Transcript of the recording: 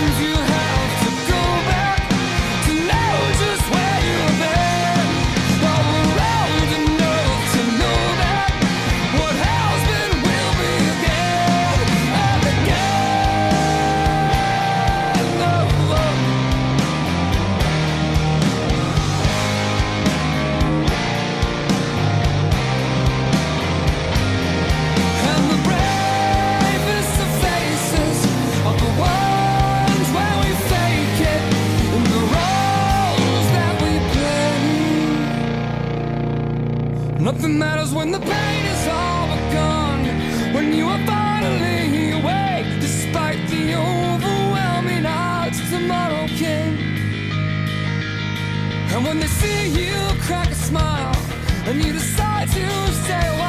you Nothing matters when the pain is all begun. When you are finally awake, despite the overwhelming odds, tomorrow came. And when they see you crack a smile, and you decide to stay away.